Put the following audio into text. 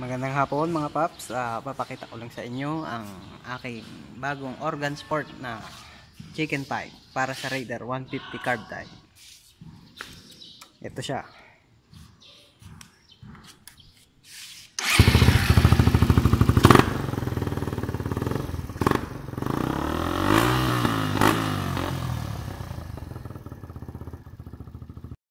Magandang hapon mga paps. Ah, papakita ko lang sa inyo ang aking bagong organ sport na chicken pie para sa Raider 150 carb type. Ito siya.